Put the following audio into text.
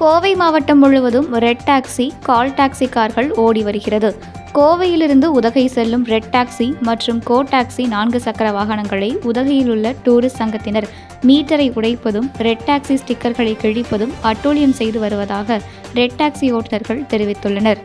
கோவை மாவட்டம் முழுவதும் red taxi call taxi கார்கள் ஓடி வருகிறது. கோவையிலிருந்து உதகை செல்லும் ரெட் டாக்ஸி மற்றும் கோ டாக்ஸி நான்கு சக்கர வாகனங்களை உதகையில் உள்ள டூரிஸ்ட் சங்கத்தினர் மீட்டரை உடைப்பதும் ரெட் டாக்ஸி ஸ்டிக்கர்களை கிழிப்பதும் அட்டூழியம் செய்து வருவதாக ரெட் டாக்ஸி ஓட்டுநர்கள் தெரிவித்துள்ளனர்.